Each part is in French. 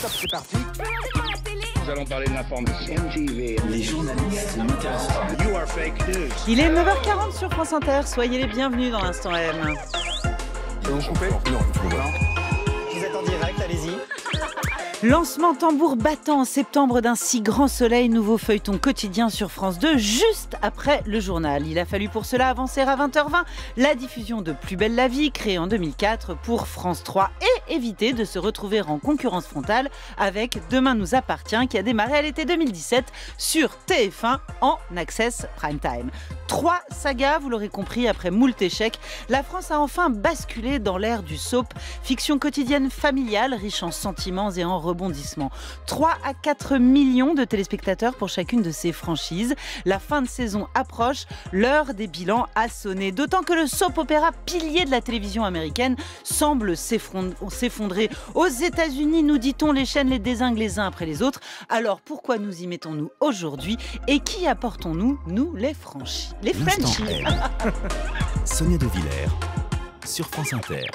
stop, c'est parti. Nous allons parler de l'information. Les journalistes ne m'intéressent pas. You are fake news. Il est 9h40 sur France Inter. Soyez les bienvenus dans l'instant M. Donc coupé? Non, Vous Lancement tambour battant en septembre d'un si grand soleil, nouveau feuilleton quotidien sur France 2, juste après le journal. Il a fallu pour cela avancer à 20h20 la diffusion de Plus belle la vie, créée en 2004 pour France 3, et éviter de se retrouver en concurrence frontale avec Demain nous appartient, qui a démarré à l'été 2017 sur TF1 en Access Prime Time. Trois sagas, vous l'aurez compris, après moult échecs, la France a enfin basculé dans l'ère du soap, fiction quotidienne familiale, riche en sentiments et en rebondissements. 3 à 4 millions de téléspectateurs pour chacune de ces franchises. La fin de saison approche, l'heure des bilans a sonné. D'autant que le soap opéra pilier de la télévision américaine semble s'effondrer. Aux États-Unis, nous dit-on, les chaînes les désinguent les uns après les autres. Alors pourquoi nous y mettons-nous aujourd'hui et qui apportons-nous, nous, les franchis Les Frenchies. Sonia De Villers sur France Inter.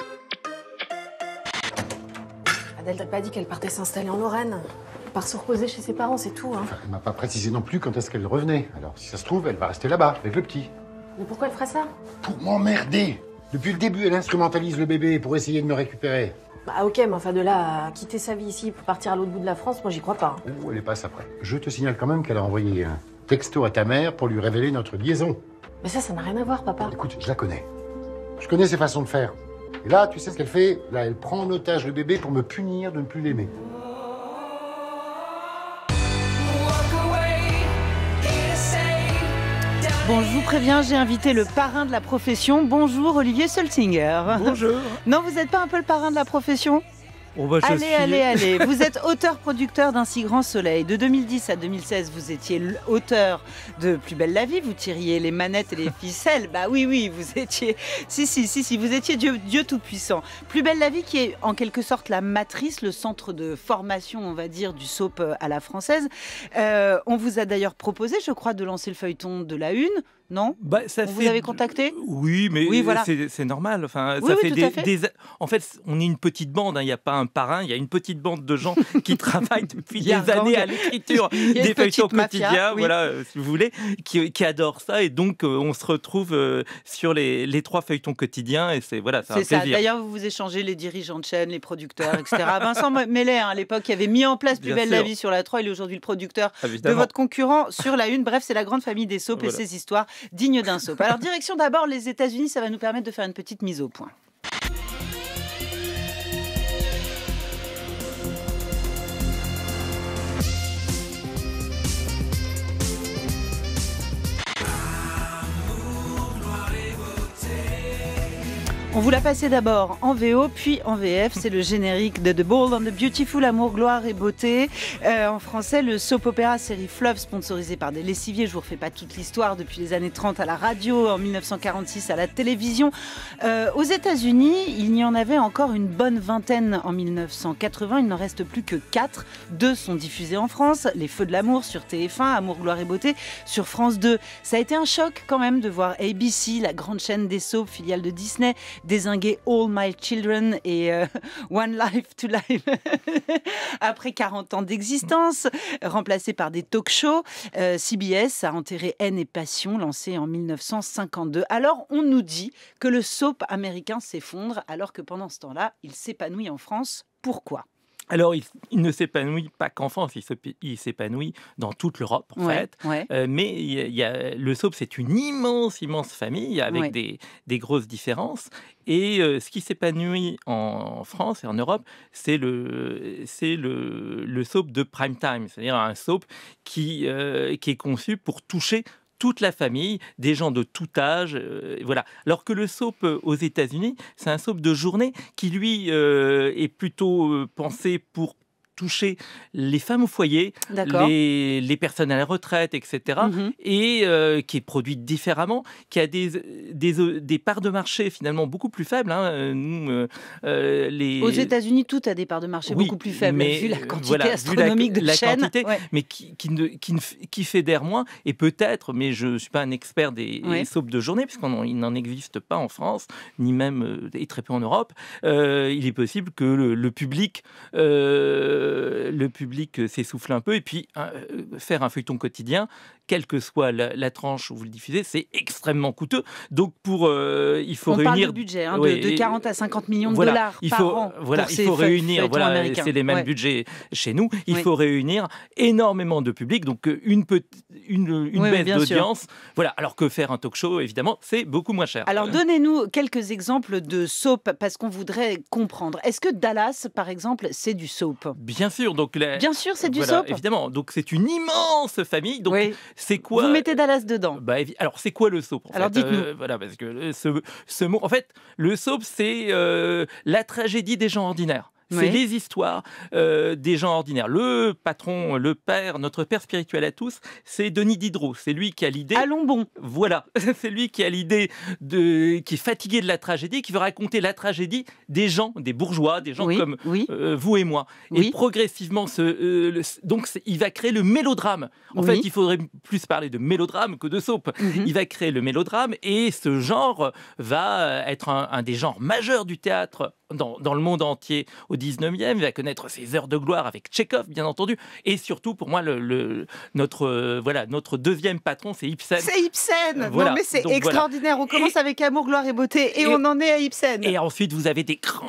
Adèle t'a pas dit qu'elle partait s'installer en Lorraine. Elle part se reposer chez ses parents, c'est tout. Hein. Elle m'a pas précisé non plus quand est-ce qu'elle revenait. Alors, si ça se trouve, elle va rester là-bas, avec le petit. Mais pourquoi elle ferait ça? Pour m'emmerder Depuis le début, elle instrumentalise le bébé pour essayer de me récupérer. Bah ok, mais enfin de là à quitter sa vie ici pour partir à l'autre bout de la France, moi j'y crois pas. hein. Elle est passe après. Je te signale quand même qu'elle a envoyé un texto à ta mère pour lui révéler notre liaison. Mais ça, ça n'a rien à voir, papa. Écoute, je la connais. Je connais ses façons de faire. Et là, tu sais ce qu'elle fait? Là, elle prend en otage le bébé pour me punir de ne plus l'aimer. Bon, je vous préviens, j'ai invité le parrain de la profession. Bonjour Olivier Solsinger. Bonjour. Non, vous n'êtes pas un peu le parrain de la profession? On va Allez, allez, allez. Vous êtes auteur-producteur d'un si grand soleil. De 2010 à 2016, vous étiez l'auteur de Plus belle la vie. Vous tiriez les manettes et les ficelles. Bah oui, oui, vous étiez. Si, si, si, si, vous étiez Dieu, Dieu tout-puissant. Plus belle la vie, qui est en quelque sorte la matrice, le centre de formation, on va dire, du soap à la française. Euh, on vous a d'ailleurs proposé, je crois, de lancer le feuilleton de la une. Non Bah, ça On vous avez contacté Oui, mais Oui, voilà. c'est normal. Enfin, Oui, ça oui, fait tout des, à fait. des- En fait, on est une petite bande. hein. Il n'y a pas un parrain. Il y a une petite bande de gens qui travaillent depuis des gang. années à l'écriture des feuilletons quotidiens. Voilà, euh, si vous voulez, qui, qui adorent ça. Et donc, euh, on se retrouve euh, sur les, les trois feuilletons quotidiens. Et c'est voilà, c'est ça. D'ailleurs, vous vous échangez les dirigeants de chaîne, les producteurs, etc. Vincent Mellet, hein, à l'époque, qui avait mis en place Plus Bien belle la vie sur la 3, il est aujourd'hui le producteur de Évidemment. votre concurrent sur la une. Bref, c'est la grande famille des soaps et ses histoires dignes d'un soap. Alors, direction d'abord les États-Unis, ça va nous permettre de faire une petite mise au point. On vous l'a passé d'abord en VO, puis en VF. C'est le générique de The Bold and the Beautiful, Amour, Gloire et Beauté. Euh, en français, le soap opéra série Fleuve, sponsorisé par des lessiviers. Je vous refais pas toute l'histoire depuis les années 30 à la radio, en 1946 à la télévision. Euh, aux États-Unis, il n'y en avait encore une bonne vingtaine en 1980. Il n'en reste plus que quatre. Deux sont diffusés en France. Les Feux de l'amour sur TF1, Amour, Gloire et Beauté sur France 2. Ça a été un choc quand même de voir ABC, la grande chaîne des soaps, filiale de Disney, désinguer All My Children et euh, One Life to Life après 40 ans d'existence, remplacé par des talk-shows. Euh, CBS a enterré Haine et Passion, lancé en 1952. Alors on nous dit que le soap américain s'effondre, alors que pendant ce temps-là, il s'épanouit en France. Pourquoi? Alors, il, il ne s'épanouit pas qu'en France, il s'ép- il s'épanouit dans toute l'Europe, en Ouais, fait. ouais. Euh, mais y a- il y a- le soap, c'est une immense, immense famille avec Ouais. des, des grosses différences. Et euh, ce qui s'épanouit en France et en Europe, c'est le, c'est le, le soap de prime time, c'est-à-dire un soap qui, euh, qui est conçu pour toucher toute la famille, des gens de tout âge, euh, voilà. Alors que le soap euh, aux États-Unis, c'est un soap de journée qui lui euh, est plutôt pensé pour toucher les femmes au foyer, les, les personnes à la retraite, etc. Mhm. Et euh, qui est produit différemment, qui a des, des, des parts de marché finalement beaucoup plus faibles. hein. Euh, Nous, euh, euh, les... Aux États-Unis, tout a des parts de marché Oui, beaucoup plus faibles, mais, vu la euh, quantité voilà, la- astronomique de la chaînes. quantité, Ouais. mais qui, qui, ne, qui, ne qui fédère moins. Et peut-être, mais je ne suis pas un expert des Ouais. de journée, puisqu'il n'en existe pas en France, ni même, euh, et très peu en Europe, euh, il est possible que le, le public euh, euh, le public s'essouffle un peu. Et puis, euh, faire un feuilleton quotidien, quelle que soit la, la tranche où vous le diffusez, c'est extrêmement coûteux. Donc, pour, euh, il faut On parle réunir. de budget, hein, de, Ouais, de et- 40 à 50 millions de voilà, dollars il par faut, an. Voilà, il faut réunir, voilà, c'est les mêmes Ouais. budgets chez nous. Il faut réunir énormément de public, donc euh, une, petite- une, une baisse d'audience. Voilà, alors que faire un talk show, évidemment, c'est beaucoup moins cher. Alors donnez-nous quelques exemples de soap parce qu'on voudrait comprendre. Est-ce que Dallas, par exemple, c'est du soap? Bien sûr, donc la- Bien sûr, c'est du voilà, soap. Évidemment, donc c'est une immense famille. Donc Oui. C'est quoi Vous mettez Dallas dedans. bah, alors c'est quoi le soap en Alors, fait dites-nous. Euh, Voilà, parce que ce, ce mot, en fait, le soap, c'est euh, la tragédie des gens ordinaires. C'est Oui. les histoires euh, des gens ordinaires. Le patron, le père, notre père spirituel à tous, c'est Denis Diderot. C'est lui qui a l'idée. Allons bon. Voilà, c'est lui qui a l'idée de, qui est fatigué de la tragédie, qui veut raconter la tragédie des gens, des bourgeois, des gens Oui, comme oui. euh, vous et moi. Et progressivement, ce, euh, le- donc il va créer le mélodrame. En fait, il faudrait plus parler de mélodrame que de soap. Mhm. Il va créer le mélodrame et ce genre va être un, un des genres majeurs du théâtre dans, dans le monde entier au 19e. Il va connaître ses heures de gloire avec Tchekhov, bien entendu. Et surtout, pour moi, le, le- notre, euh, voilà, notre deuxième patron, c'est Ibsen. C'est Ibsen. Voilà. Non mais c'est Donc, voilà. extraordinaire. On commence avec Amour, gloire et beauté et, Et- on en est à Ibsen. Et ensuite, vous avez des grands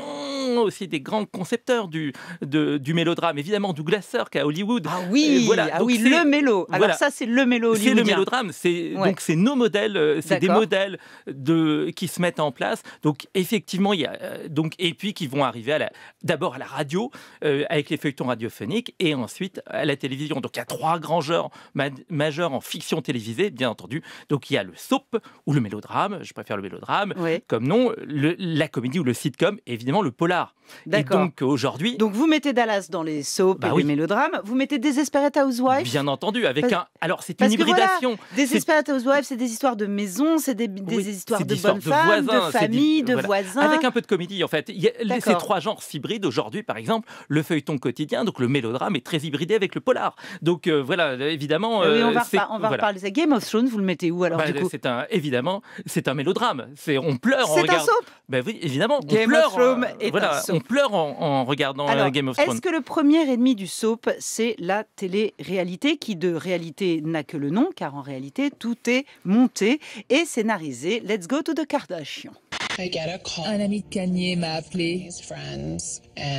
aussi des grands concepteurs du, de- du mélodrame. Évidemment, Douglas Sirk à Hollywood. Ah oui, voilà, ah oui, le mélo. Alors voilà. ça, c'est le mélo C'est le mélodrame, c'est Ouais. donc c'est nos modèles, euh, c'est des modèles de qui se mettent en place. Donc effectivement, il y a euh, donc et puis qui vont arriver d'abord à la radio euh, avec les feuilletons radiophoniques et ensuite à la télévision. Donc il y a trois grands genres ma- majeurs en fiction télévisée, bien entendu. Donc il y a le soap ou le mélodrame, je préfère le mélodrame Ouais. comme nom, le- la comédie ou le sitcom, et évidemment le polar. Et donc aujourd'hui, Donc vous mettez Dallas dans les soaps Bah et oui. les mélodrames. Vous mettez Desperate Housewives. bien entendu, avec Parce- un alors c'est une que voilà, hybridation. Desperate Housewives, c'est des histoires de maison, c'est des, des Oui, histoires de bonnes de femmes, voisins, de familles, de voilà. voisins. Avec un peu de comédie, en fait. Y a ces trois genres s'hybrident aujourd'hui, par exemple. Le feuilleton quotidien, donc le mélodrame, est très hybridé avec le polar. Donc euh, voilà, évidemment. On euh, va, on va voilà. reparler. Ça. Game of Thrones, vous le mettez où alors Bah, du coup? c'est un évidemment, c'est un mélodrame. C'est on pleure en C'est un regardant. soap? Ben oui, évidemment, Game on of pleure. Thrones en- est un soap. on pleure en, en regardant euh, Alors, Game of est-ce Thrones. que le premier ennemi du soap, c'est la télé-réalité, qui de réalité n'a que le nom, car en réalité, tout est monté et scénarisé. Let's go to the Kardashian. Un ami de Kanye m'a appelé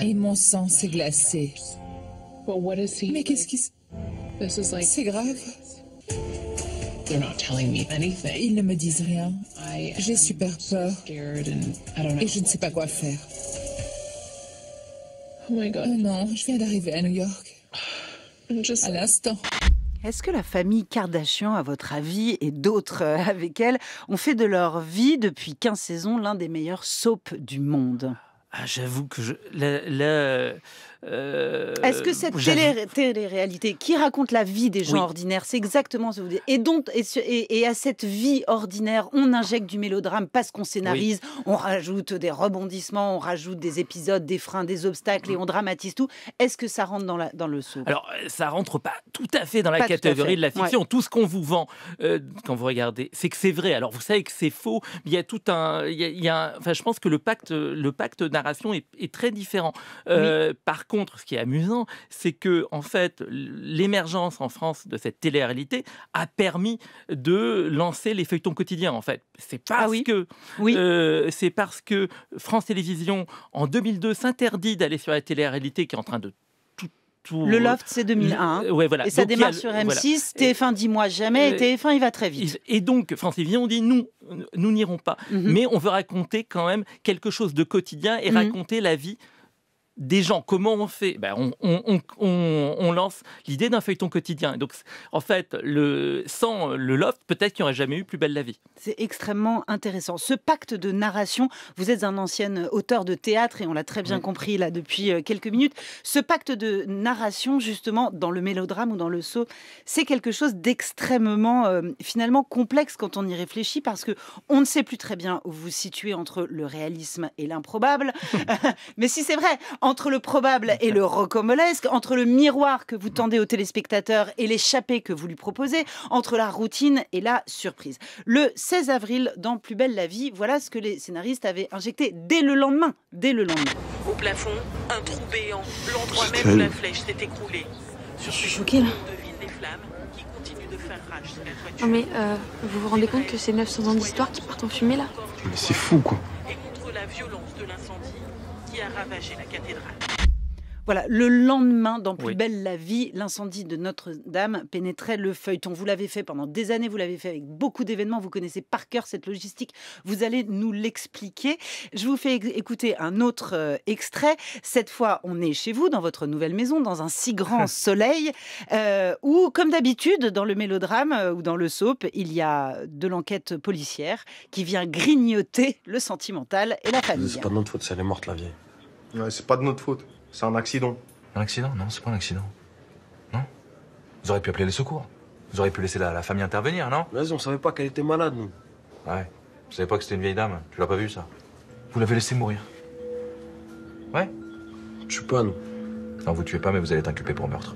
et mon sang s'est glacé. Mais qu'est-ce qui se... C'est grave. Ils ne me disent rien. J'ai super peur et je ne sais pas quoi faire. Oh non, je viens d'arriver à New York. À l'instant. Est-ce que la famille Kardashian, à votre avis, et d'autres euh, avec elle, ont fait de leur vie, depuis 15 saisons, l'un des meilleurs soaps du monde? Ah, J'avoue que je. Euh, Est-ce que cette télé-réalité qui raconte la vie des gens Oui. ordinaires, c'est exactement ce que vous dites, et, dont, et, ce- et- et à cette vie ordinaire, on injecte du mélodrame parce qu'on scénarise, on rajoute des rebondissements, on rajoute des épisodes, des freins, des obstacles, et on dramatise tout. Est-ce que ça rentre dans, la, dans le soap Alors, euh, ça rentre pas tout à fait dans la Pas catégorie de la fiction. Tout ce qu'on vous vend euh, quand vous regardez, c'est que c'est vrai. Alors, vous savez que c'est faux. Il y a tout un. Il y a, il y a un- enfin, je pense que le pacte, le pacte narration est, est très différent. Euh, Par contre, ce qui est amusant, c'est que en fait, l'émergence en France de cette télé-réalité a permis de lancer les feuilletons quotidiens. En fait, c'est parce Ah oui que Oui. euh, c'est parce que France Télévisions en 2002 s'interdit d'aller sur la télé-réalité qui est en train de tout. Le Loft, c'est 2001. Le- ouais, voilà. Et ça Donc, a démarre sur voilà. M6, TF1 dit moi jamais, et Euh, TF1 il va très vite. Et donc, France Télévisions dit nous, nous n'irons pas. Mhm. Mais on veut raconter quand même quelque chose de quotidien et Mhm. raconter la vie des gens. Comment on fait? Ben, on, on- on- on- on lance l'idée d'un feuilleton quotidien. Donc, en fait, le, sans le loft, peut-être qu'il n'y aurait jamais eu Plus belle la vie. C'est extrêmement intéressant. Ce pacte de narration, vous êtes un ancien auteur de théâtre et on l'a très bien Oui. compris là depuis euh, quelques minutes. Ce pacte de narration, justement, dans le mélodrame ou dans le saut, c'est quelque chose d'extrêmement euh, finalement complexe quand on y réfléchit parce que on ne sait plus très bien où vous vous situez entre le réalisme et l'improbable. Mais si c'est vrai, Entre le probable et le rocambolesque, entre le miroir que vous tendez au téléspectateur et l'échappée que vous lui proposez, entre la routine et la surprise. Le 16 avril, dans Plus belle la vie, voilà ce que les scénaristes avaient injecté dès le lendemain. Dès le lendemain. Au plafond, un trou béant, l'endroit même où la flèche s'est écroulée. Je suis choquée là. Non mais euh, vous vous rendez compte que c'est 900 ans d'histoire qui partent en fumée là Mais c'est fou quoi. Et contre la violence de l'incendie qui a ravagé la cathédrale. Voilà, le lendemain, dans Plus belle la vie, l'incendie de Notre-Dame pénétrait le feuilleton. Vous l'avez fait pendant des années, vous l'avez fait avec beaucoup d'événements, vous connaissez par cœur cette logistique, vous allez nous l'expliquer. Je vous fais écouter un autre euh, extrait. Cette fois, on est chez vous, dans votre nouvelle maison, dans un si grand soleil, euh, où, comme d'habitude, dans le mélodrame euh, ou dans le soap, il y a de l'enquête policière qui vient grignoter le sentimental et la famille. C'est pas de notre faute, elle est morte la vieille. Ouais, c'est pas de notre faute. C'est un accident. Un accident? Non, c'est pas un accident. Non? Vous auriez pu appeler les secours. Vous auriez pu laisser la, famille intervenir, non? Vas-y, on savait pas qu'elle était malade, nous. Ouais. Vous savez pas que c'était une vieille dame? Tu l'as pas vu, ça? Vous l'avez laissée mourir. Ouais? Je suis pas, nous. Non, vous tuez pas, mais vous allez être inculpé pour meurtre.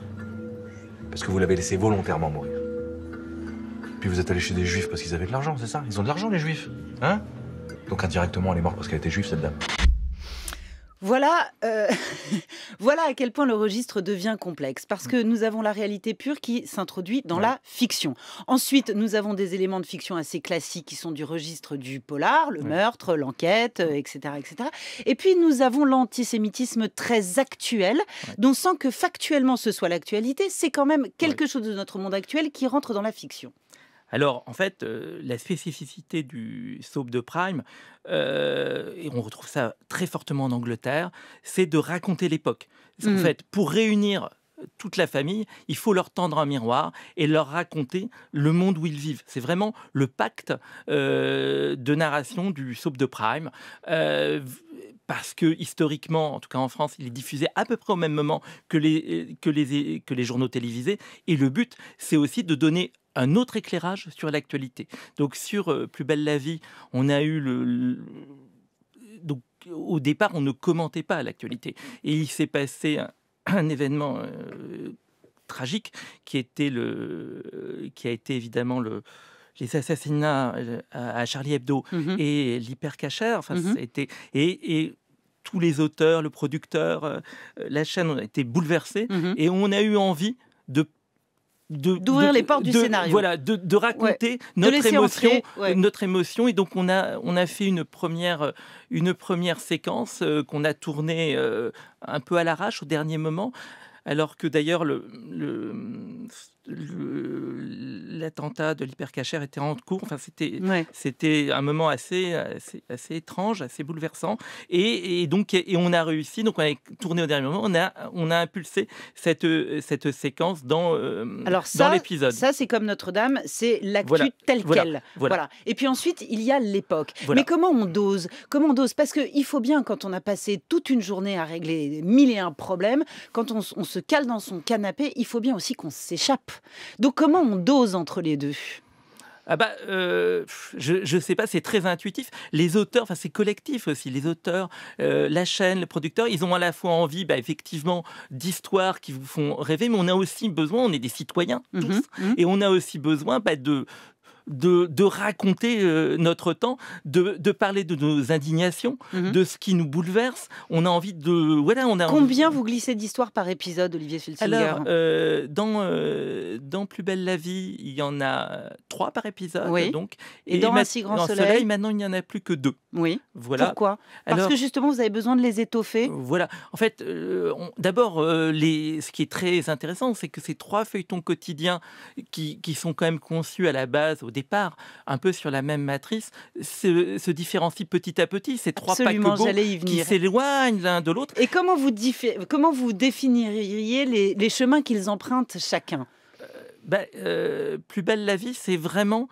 Parce que vous l'avez laissée volontairement mourir. Puis vous êtes allé chez des juifs parce qu'ils avaient de l'argent, c'est ça? Ils ont de l'argent, les juifs. Hein? Donc indirectement, elle est morte parce qu'elle était juive, cette dame. Voilà, euh, voilà à quel point le registre devient complexe, parce que nous avons la réalité pure qui s'introduit dans la fiction. Ensuite, nous avons des éléments de fiction assez classiques qui sont du registre du polar, le meurtre, l'enquête, etc., euh, etc. Et puis, nous avons l'antisémitisme très actuel, dont sans que factuellement ce soit l'actualité, c'est quand même quelque chose de notre monde actuel qui rentre dans la fiction. Alors, en fait, euh, la spécificité du soap de Prime, euh, et on retrouve ça très fortement en Angleterre, c'est de raconter l'époque. En Mmh. fait, pour réunir toute la famille, il faut leur tendre un miroir et leur raconter le monde où ils vivent. C'est vraiment le pacte euh, de narration du soap de Prime. Euh, parce que historiquement, en tout cas en France, il est diffusé à peu près au même moment que les, que les, que les journaux télévisés. Et le but, c'est aussi de donner un autre éclairage sur l'actualité. Donc sur euh, Plus belle la vie, on a eu le, le- donc au départ, on ne commentait pas l'actualité. Et il s'est passé un, un événement euh, tragique qui était le, qui a été évidemment le les assassinats euh, à à Charlie Hebdo Mhm. et l'hypercachère. Enfin, été et, et tous les auteurs, le producteur, euh, la chaîne ont été bouleversés Mhm. et on a eu envie de- D'ouvrir les portes du de- scénario. Voilà, de, de raconter notre émotion, ouais. notre émotion. Et donc on a on a fait une première euh, une première séquence euh, qu'on a tournée euh, un peu à l'arrache au dernier moment, alors que d'ailleurs le le- le- l'attentat de l'hypercachère était en cours. Enfin, c'était Ouais. c'était un moment assez, assez, assez étrange, assez bouleversant. Et, et donc, et on a réussi. Donc, on a tourné au dernier moment. On a, on a impulsé cette, cette séquence dans, euh, Alors dans ça, l'épisode. ça c'est comme Notre-Dame, c'est l'actu Voilà, telle voilà, quelle. voilà. Et puis ensuite, il y a l'époque. Mais comment on dose Comment on dose? Parce qu'il faut bien, quand on a passé toute une journée à régler mille et un problèmes, quand on se cale dans son canapé, il faut bien aussi qu'on s'échappe. Donc comment on dose entre les deux? Ah bah, euh, je ne sais pas, c'est très intuitif. Les auteurs, enfin c'est collectif aussi, les auteurs, euh, la chaîne, les producteurs, ils ont à la fois envie, bah, effectivement, d'histoires qui vous font rêver, mais on a aussi besoin, on est des citoyens tous, Mhm, mhm. et on a aussi besoin bah, de, de, de raconter euh, notre temps, de, de parler de nos indignations, Mhm. de ce qui nous bouleverse. On a envie de... Voilà, on a envie- Combien vous glissez d'histoires par épisode, Olivier Schulzinger alors, euh, dans, euh, dans Plus belle la vie, il y en a trois par épisode. Oui. Donc, Et dans Un si grand dans soleil maintenant, il n'y en a plus que deux. Oui. Voilà. Pourquoi? Parce Alors- que justement, vous avez besoin de les étoffer. Voilà. En fait, d'abord, les- ce qui est très intéressant, c'est que ces trois feuilletons quotidiens qui, qui sont quand même conçus à la base, au départ, un peu sur la même matrice, se, se différencient petit à petit. Ces trois Absolument, qui s'éloignent l'un de l'autre. Et comment vous, comment vous définiriez les, les chemins qu'ils empruntent chacun? Bah, euh, Plus belle la vie, c'est vraiment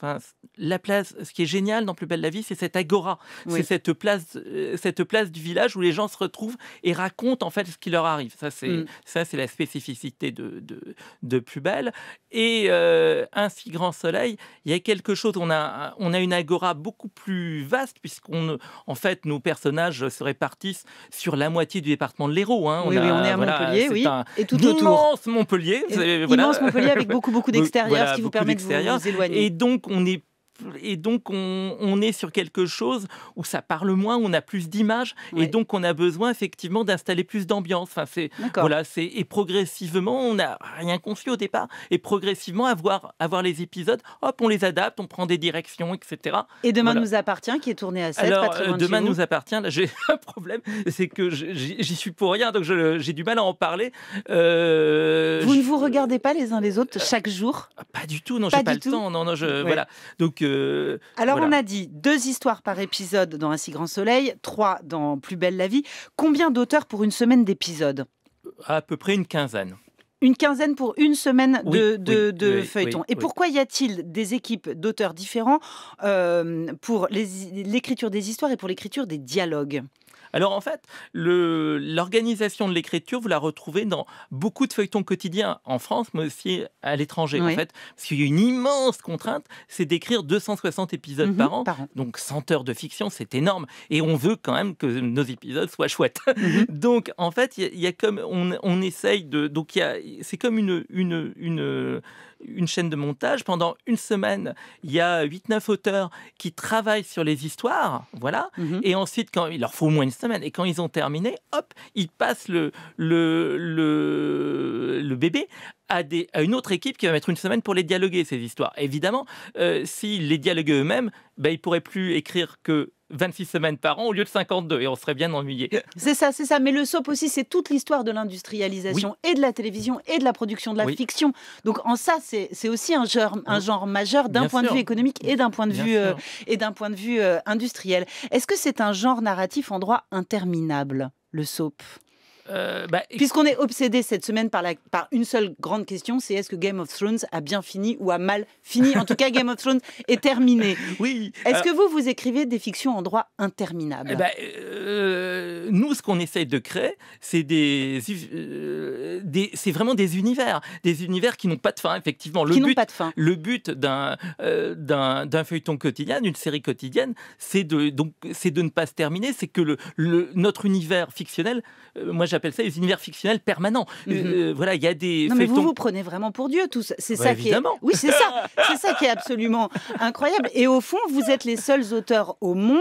Enfin, la place, ce qui est génial dans Plus belle la vie, c'est cette agora, Oui. c'est cette place, euh, cette place du village où les gens se retrouvent et racontent en fait ce qui leur arrive. Ça, c'est Mm. ça, c'est la spécificité de, de, de Plus belle. Et euh, un si grand soleil, il y a quelque chose. On a, on a une agora beaucoup plus vaste puisqu'on, en fait, nos personnages se répartissent sur la moitié du département de l'Hérault. hein. Oui, oui, on est à voilà, Montpellier, oui, et tout autour. immense Montpellier. voilà. Immense Montpellier avec beaucoup, beaucoup d'extérieur, Voilà, ce qui vous permet de vous, éloigner. Et donc, on est et donc on, on est sur quelque chose où ça parle moins, où on a plus d'images, Ouais. et donc on a besoin effectivement d'installer plus d'ambiance. Enfin, c'est voilà, c'est et progressivement, on n'a rien conçu au départ, et progressivement avoir avoir les épisodes, hop, on les adapte, on prend des directions, etc. Et Demain Voilà. nous appartient, qui est tourné à 7, Alors, pas très euh, loin demain nous appartient. Là, j'ai un problème, c'est que j'y suis pour rien, donc j'ai du mal à en parler. Euh, Vous je- ne vous regardez pas les uns les autres chaque jour? Pas du tout, non, Pas j'ai pas du le tout temps. Non, non, je Ouais. voilà. Donc Alors voilà. on a dit deux histoires par épisode dans Un si grand soleil, trois dans Plus belle la vie. Combien d'auteurs pour une semaine d'épisodes? À peu près une quinzaine. Une quinzaine pour une semaine Oui, de, de- oui, de oui, feuilletons. Et pourquoi y a-t-il des équipes d'auteurs différents euh, pour l'écriture des histoires et pour l'écriture des dialogues? Alors en fait, l'organisation de l'écriture, vous la retrouvez dans beaucoup de feuilletons quotidiens en France, mais aussi à l'étranger. Oui. En fait, parce qu'il y a une immense contrainte, c'est d'écrire 260 épisodes Mhm, par, an. par an. Donc 100 heures de fiction, c'est énorme. Et on veut quand même que nos épisodes soient chouettes. Mhm. donc en fait, il y a- il y, a comme on, on essaye de. Donc c'est comme une, une, une, une chaîne de montage. Pendant une semaine, il y a 8-9 auteurs qui travaillent sur les histoires. Voilà. Mhm. Et ensuite, quand il leur faut au moins une semaine, et quand ils ont terminé, hop, ils passent le, le, le, le bébé à, des, à une autre équipe qui va mettre une semaine pour les dialoguer, ces histoires. Évidemment, euh, s'ils les dialoguaient eux-mêmes, ben, ils pourraient plus écrire que 26 semaines par an au lieu de 52, et on serait bien ennuyé. C'est ça, c'est ça. Mais le soap aussi, c'est toute l'histoire de l'industrialisation et de la télévision et de la production de la Oui. fiction. Donc en ça, c'est aussi un genre, un genre majeur d'un point de vue économique et d'un point de vue euh, sûr. et d'un point de vue euh, industriel. Est-ce que c'est un genre narratif en droit interminable, le soap? Euh, bah, Puisqu'on est obsédé cette semaine par, la, par une seule grande question, c'est est-ce que Game of Thrones a bien fini ou a mal fini? En tout cas, Game of Thrones est terminé. Oui. Est-ce que vous, vous écrivez des fictions en droit interminable? Eh ben, euh, nous, ce qu'on essaye de créer, c'est des, euh, des- c'est vraiment des univers, des univers qui n'ont pas de fin. Effectivement, le Qui n'ont but, pas de fin. le but d'un euh, feuilleton quotidien, d'une série quotidienne, c'est de donc c'est de ne pas se terminer. C'est que le, le- notre univers fictionnel, euh, moi j'appelle ça les univers fictionnels permanents. Euh, voilà, il y a des Non, mais vous vous prenez vraiment pour Dieu, tous. C'est Bah, ça qui est. Oui, c'est ça. C'est ça qui est absolument incroyable. Et au fond, vous êtes les seuls auteurs au monde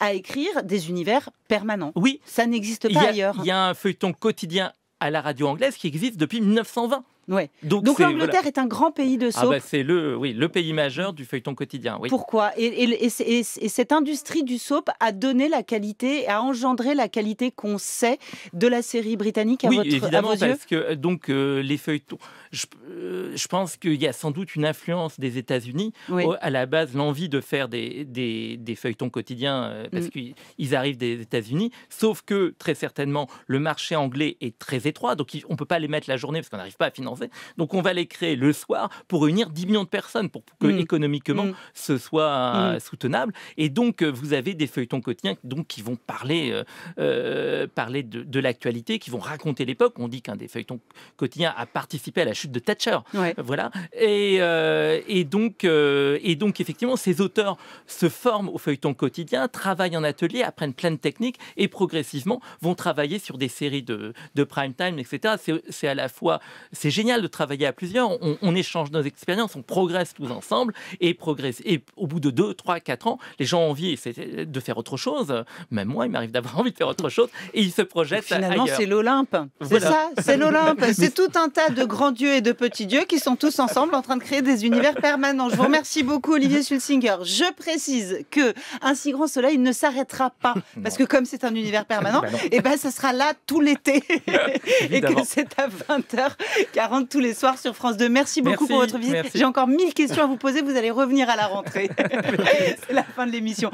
à écrire des univers permanents. Oui. Ça n'existe pas y a- ailleurs. Il y a un feuilleton quotidien à la radio anglaise qui existe depuis 1920. Ouais. Donc, l'Angleterre voilà. est un grand pays de Ah soap. bah, c'est le, oui, le pays majeur du feuilleton quotidien. Oui. Pourquoi? Et, et- et c'est- et- et cette industrie du soap a donné la qualité, a engendré la qualité qu'on sait de la série britannique à, oui, votre, à évidemment, yeux? parce que euh, donc euh, les feuilletons. Je, euh, je pense qu'il y a sans doute une influence des États-Unis Oui. à la base, l'envie de faire des, des, des feuilletons quotidiens euh, parce Mm. qu'ils ils arrivent des États-Unis. Sauf que très certainement le marché anglais est très étroit, donc on peut pas les mettre la journée parce qu'on n'arrive pas à financer. Donc on va les créer le soir pour réunir 10 millions de personnes pour que Mm. économiquement Mm. ce soit soutenable. Et donc euh, vous avez des feuilletons quotidiens donc qui vont parler euh, euh, parler de, de l'actualité, qui vont raconter l'époque. On dit qu'un des feuilletons quotidiens a participé à la chute de Thatcher. Ouais. Voilà. Et, euh, et, donc, euh, et donc, effectivement, ces auteurs se forment au feuilleton quotidien, travaillent en atelier, apprennent plein de techniques et progressivement vont travailler sur des séries de, de prime time, etc. C'est- à la fois, c'est génial de travailler à plusieurs. On, on échange nos expériences, on progresse tous ensemble et progresse. Et au bout de 2, 3, 4 ans, les gens ont envie de faire autre chose. Même moi, il m'arrive d'avoir envie de faire autre chose et ils se projettent Finalement, ailleurs. c'est l'Olympe. C'est Voilà. ça, c'est l'Olympe. C'est tout un tas de grands dieux et de petits dieux qui sont tous ensemble en train de créer des univers permanents. Je vous remercie beaucoup, Olivier Sulsinger. Je précise que Un si grand soleil ne s'arrêtera pas parce que comme c'est un univers permanent, Bah non. et ben ça sera là tout l'été et que c'est à 20h40 tous les soirs sur France 2. Merci beaucoup Merci, pour votre visite. J'ai encore mille questions à vous poser. Vous allez revenir à la rentrée. c'est la fin de l'émission.